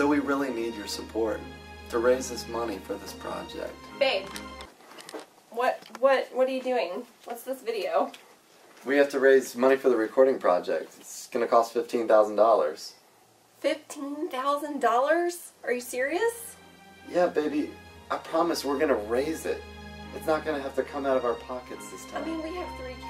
So we really need your support to raise this money for this project. Babe, what what what are you doing? What's this video? We have to raise money for the recording project. It's gonna cost fifteen thousand dollars. Fifteen thousand dollars? Are you serious? Yeah, baby. I promise we're gonna raise it. It's not gonna have to come out of our pockets this time. I mean, we have three kids,